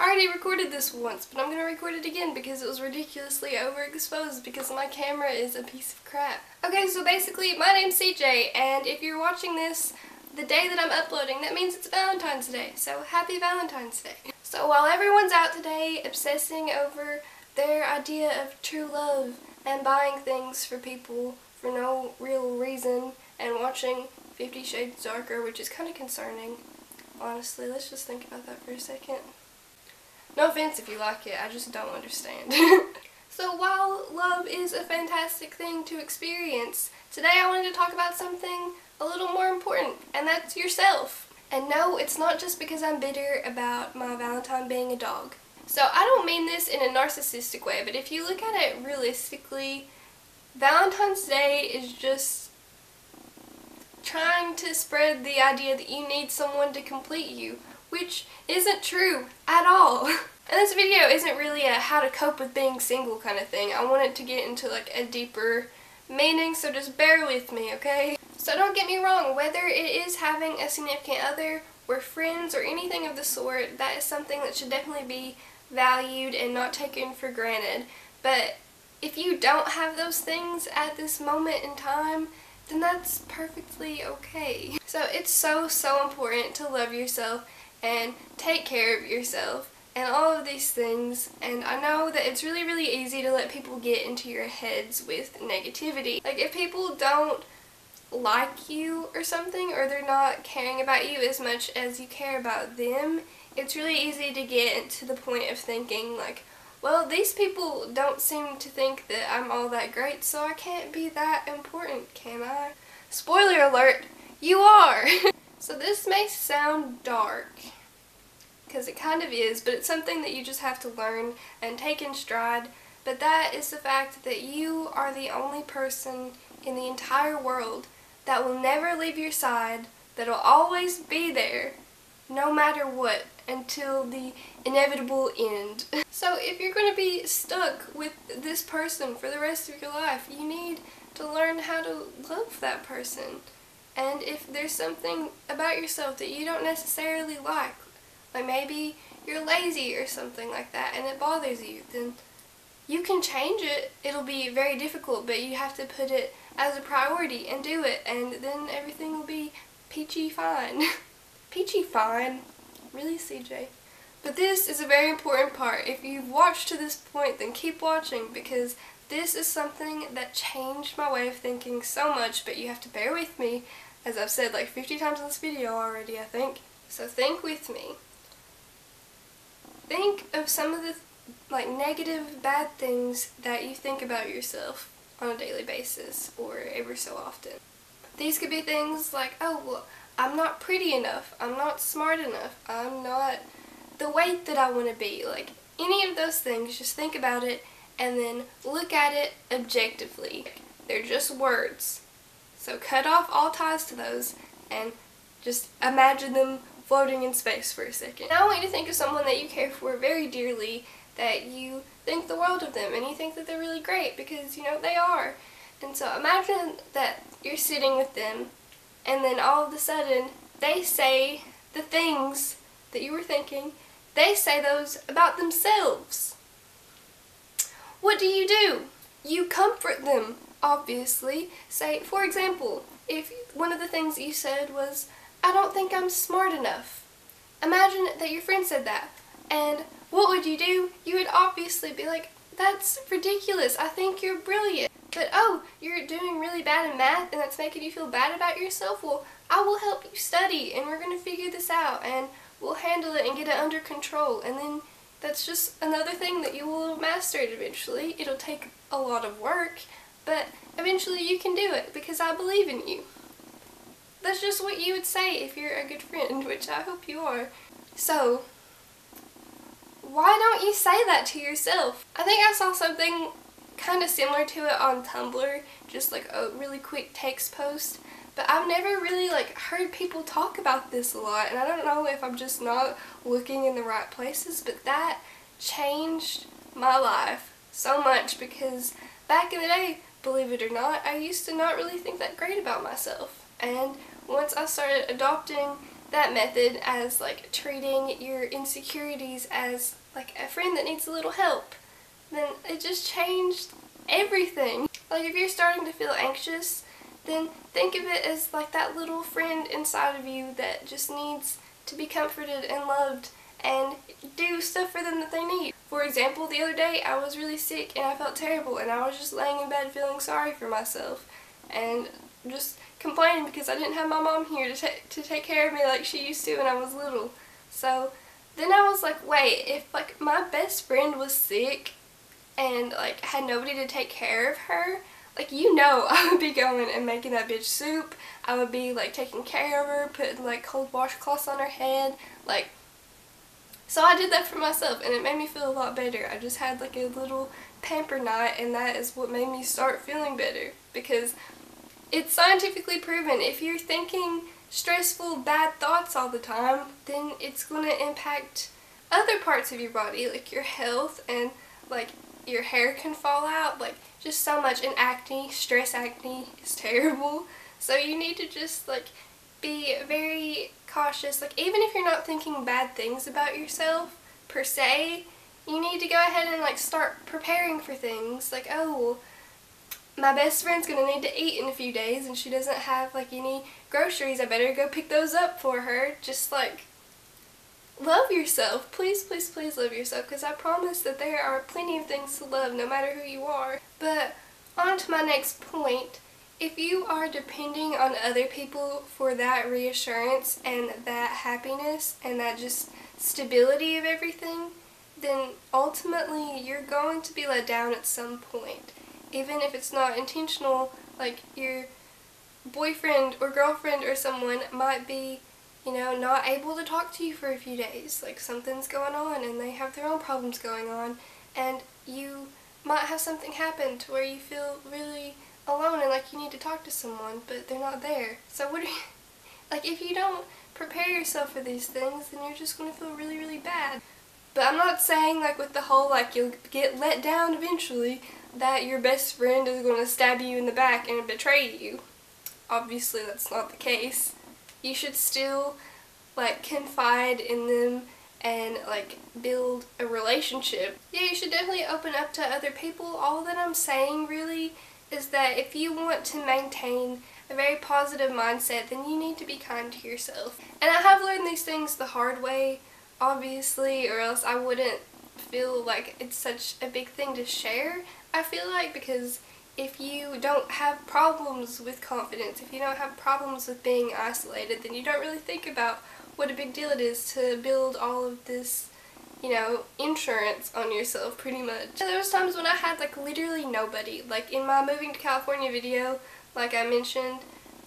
I already recorded this once, but I'm going to record it again because it was ridiculously overexposed because my camera is a piece of crap. Okay, so basically, my name's CJ, and if you're watching this the day that I'm uploading, that means it's Valentine's Day. So happy Valentine's Day. So while everyone's out today obsessing over their idea of true love and buying things for people for no real reason and watching Fifty Shades Darker, which is kind of concerning. Honestly, let's just think about that for a second. No offense if you like it, I just don't understand. so while love is a fantastic thing to experience, today I wanted to talk about something a little more important, and that's yourself. And no, it's not just because I'm bitter about my Valentine being a dog. So I don't mean this in a narcissistic way, but if you look at it realistically, Valentine's Day is just trying to spread the idea that you need someone to complete you, which isn't true at all. and this video isn't really a how to cope with being single kind of thing. I wanted to get into like a deeper meaning, so just bear with me, okay? So don't get me wrong, whether it is having a significant other or friends or anything of the sort, that is something that should definitely be valued and not taken for granted. But if you don't have those things at this moment in time, then that's perfectly okay. So it's so, so important to love yourself and take care of yourself and all of these things and I know that it's really really easy to let people get into your heads with negativity. Like if people don't like you or something or they're not caring about you as much as you care about them, it's really easy to get to the point of thinking like, well, these people don't seem to think that I'm all that great, so I can't be that important, can I? Spoiler alert, you are! so this may sound dark, because it kind of is, but it's something that you just have to learn and take in stride. But that is the fact that you are the only person in the entire world that will never leave your side, that will always be there, no matter what, until the inevitable end. so if you're going to be stuck with this person for the rest of your life, you need to learn how to love that person. And if there's something about yourself that you don't necessarily like, like maybe you're lazy or something like that and it bothers you, then you can change it. It'll be very difficult, but you have to put it as a priority and do it, and then everything will be peachy fine. peachy fine? Really, CJ? But this is a very important part. If you've watched to this point, then keep watching because this is something that changed my way of thinking so much, but you have to bear with me, as I've said like 50 times in this video already, I think. So think with me. Think of some of the like negative, bad things that you think about yourself on a daily basis or ever so often. These could be things like, oh, well, I'm not pretty enough, I'm not smart enough, I'm not the weight that I want to be. Like, any of those things, just think about it and then look at it objectively. They're just words. So cut off all ties to those and just imagine them floating in space for a second. Now I want you to think of someone that you care for very dearly that you think the world of them and you think that they're really great because, you know, they are. And so imagine that you're sitting with them and then all of a sudden they say the things that you were thinking, they say those about themselves. What do you do? You comfort them, obviously. Say, for example, if one of the things you said was, I don't think I'm smart enough. Imagine that your friend said that, and what would you do? You would obviously be like, that's ridiculous, I think you're brilliant. But oh, you're doing really bad in math and that's making you feel bad about yourself? Well, I will help you study and we're going to figure this out and we'll handle it and get it under control. And then that's just another thing that you will master it eventually. It'll take a lot of work, but eventually you can do it because I believe in you. That's just what you would say if you're a good friend, which I hope you are. So, why don't you say that to yourself? I think I saw something kind of similar to it on Tumblr, just like a really quick text post. But I've never really like heard people talk about this a lot and I don't know if I'm just not looking in the right places but that changed my life so much because back in the day, believe it or not, I used to not really think that great about myself. And once I started adopting that method as like treating your insecurities as like a friend that needs a little help, then it just changed everything. Like if you're starting to feel anxious, then think of it as like that little friend inside of you that just needs to be comforted and loved and do stuff for them that they need. For example, the other day I was really sick and I felt terrible and I was just laying in bed feeling sorry for myself and just complaining because I didn't have my mom here to, to take care of me like she used to when I was little. So then I was like, wait, if like my best friend was sick and like had nobody to take care of her, like you know I would be going and making that bitch soup. I would be like taking care of her, putting like cold washcloths on her head, like so I did that for myself and it made me feel a lot better. I just had like a little pamper night and that is what made me start feeling better because it's scientifically proven if you're thinking stressful bad thoughts all the time then it's going to impact other parts of your body like your health and like your hair can fall out like just so much and acne stress acne is terrible so you need to just like be very cautious. Like even if you're not thinking bad things about yourself per se, you need to go ahead and like start preparing for things. Like, oh, my best friend's gonna need to eat in a few days and she doesn't have like any groceries. I better go pick those up for her. Just like love yourself. Please, please, please love yourself because I promise that there are plenty of things to love no matter who you are. But on to my next point if you are depending on other people for that reassurance and that happiness and that just stability of everything, then ultimately you're going to be let down at some point. Even if it's not intentional, like your boyfriend or girlfriend or someone might be, you know, not able to talk to you for a few days. Like something's going on and they have their own problems going on and you might have something happen to where you feel really alone and like you need to talk to someone, but they're not there. So what are you, like if you don't prepare yourself for these things, then you're just going to feel really, really bad. But I'm not saying like with the whole like you'll get let down eventually that your best friend is going to stab you in the back and betray you. Obviously that's not the case. You should still like confide in them and like build a relationship. Yeah, you should definitely open up to other people. All that I'm saying really is that if you want to maintain a very positive mindset, then you need to be kind to yourself. And I have learned these things the hard way, obviously, or else I wouldn't feel like it's such a big thing to share. I feel like because if you don't have problems with confidence, if you don't have problems with being isolated, then you don't really think about what a big deal it is to build all of this you know, insurance on yourself pretty much. There was times when I had like literally nobody. Like in my moving to California video, like I mentioned,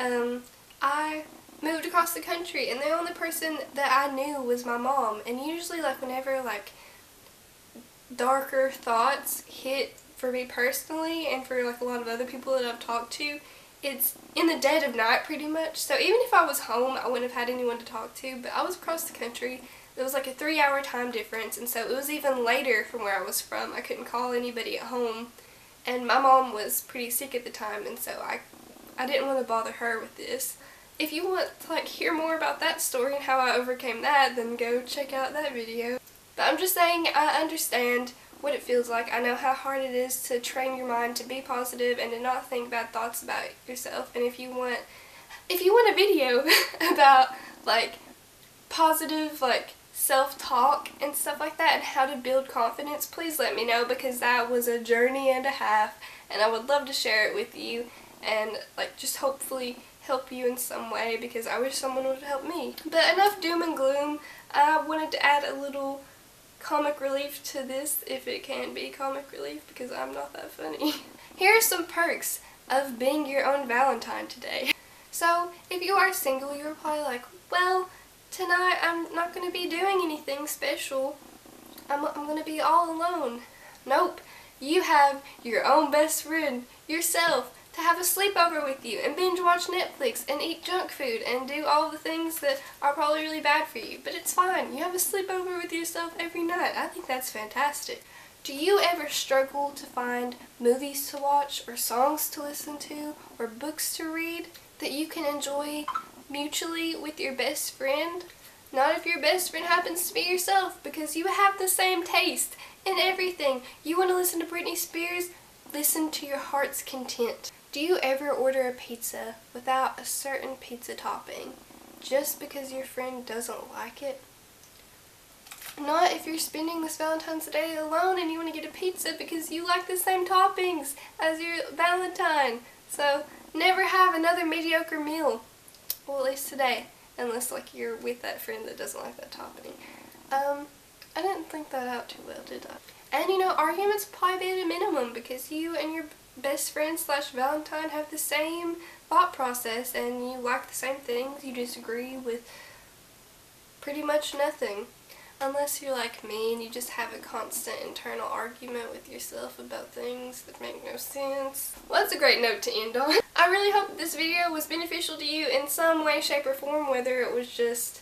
um, I moved across the country and the only person that I knew was my mom. And usually like whenever like darker thoughts hit for me personally and for like a lot of other people that I've talked to, it's in the dead of night pretty much. So even if I was home, I wouldn't have had anyone to talk to, but I was across the country it was like a three hour time difference and so it was even later from where I was from. I couldn't call anybody at home and my mom was pretty sick at the time and so I, I didn't want to bother her with this. If you want to like hear more about that story and how I overcame that then go check out that video. But I'm just saying I understand what it feels like. I know how hard it is to train your mind to be positive and to not think bad thoughts about yourself and if you want if you want a video about like positive like self-talk and stuff like that and how to build confidence, please let me know because that was a journey and a half and I would love to share it with you and like just hopefully help you in some way because I wish someone would help me. But enough doom and gloom. I wanted to add a little comic relief to this if it can be comic relief because I'm not that funny. Here are some perks of being your own Valentine today. So if you are single, you're probably like, well, tonight I'm not going to be doing anything special. I'm, I'm going to be all alone. Nope. You have your own best friend, yourself, to have a sleepover with you and binge watch Netflix and eat junk food and do all the things that are probably really bad for you. But it's fine. You have a sleepover with yourself every night. I think that's fantastic. Do you ever struggle to find movies to watch or songs to listen to or books to read that you can enjoy mutually with your best friend. Not if your best friend happens to be yourself because you have the same taste in everything. You want to listen to Britney Spears? Listen to your heart's content. Do you ever order a pizza without a certain pizza topping just because your friend doesn't like it? Not if you're spending this Valentine's Day alone and you want to get a pizza because you like the same toppings as your Valentine. So never have another mediocre meal. Well, at least today. Unless like you're with that friend that doesn't like that topping. Um, I didn't think that out too well, did I? And you know, arguments probably be at a minimum because you and your best friend slash Valentine have the same thought process and you like the same things. You disagree with pretty much nothing. Unless you're like me and you just have a constant internal argument with yourself about things that make no sense. Well, that's a great note to end on. I really hope this video was beneficial to you in some way, shape, or form, whether it was just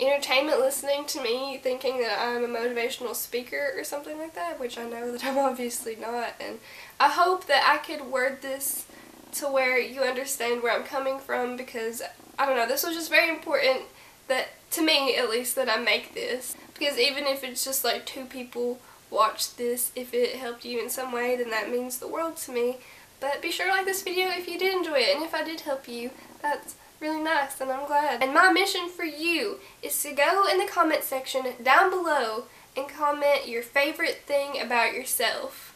entertainment listening to me thinking that I'm a motivational speaker or something like that, which I know that I'm obviously not. And I hope that I could word this to where you understand where I'm coming from because, I don't know, this was just very important that, to me at least, that I make this. Because even if it's just like two people watch this, if it helped you in some way, then that means the world to me. But be sure to like this video if you did enjoy it, and if I did help you, that's really nice, and I'm glad. And my mission for you is to go in the comment section down below and comment your favorite thing about yourself.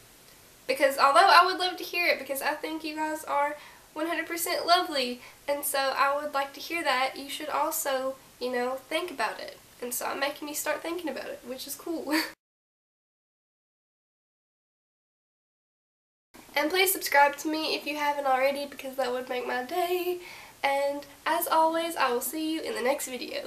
Because although I would love to hear it, because I think you guys are 100% lovely, and so I would like to hear that, you should also, you know, think about it. And so I'm making you start thinking about it, which is cool. and please subscribe to me if you haven't already because that would make my day. And as always, I will see you in the next video.